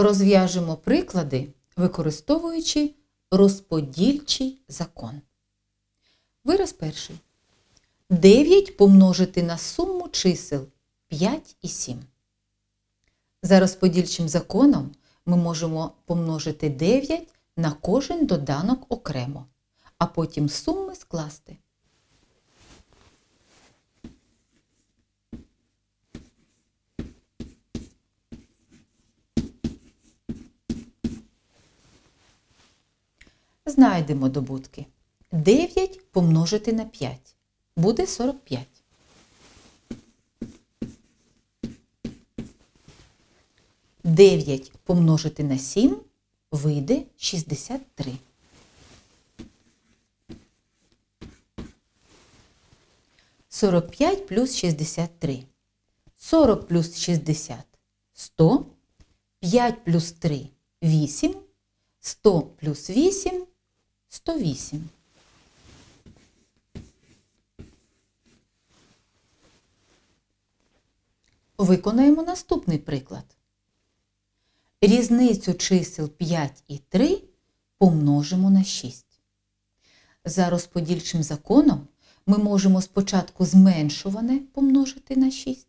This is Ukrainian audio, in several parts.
Розв'яжемо приклади, використовуючи розподільчий закон. Вираз перший. 9 помножити на суму чисел 5 і 7. За розподільчим законом ми можемо помножити 9 на кожен доданок окремо, а потім суми скласти. Знайдемо добутки. 9 помножити на 5 буде 45. Дев'ять помножити на 7 вийде 63. Сорок п'ять плюс шістдесят три. Сорок плюс шістдесят сто. П'ять плюс три вісім. Сто плюс вісім сто вісім. Виконаємо наступний приклад. Різницю чисел 5 і 3 помножимо на 6. За розподільчим законом ми можемо спочатку зменшуване помножити на 6,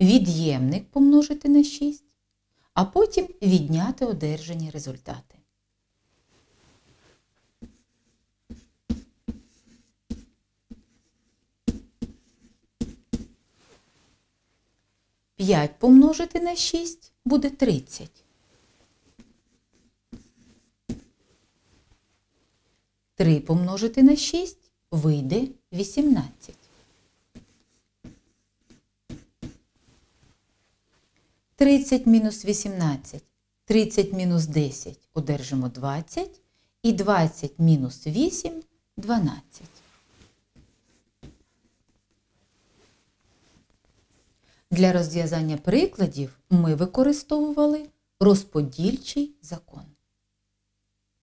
від'ємник помножити на 6, а потім відняти одержані результати. П'ять помножити на 6 буде 30. 3 помножити на 6 вийде 18. 30 мінус 18. 30 мінус 10 одержимо 20. І 20 мінус 8 12. Для розв'язання прикладів ми використовували розподільчий закон.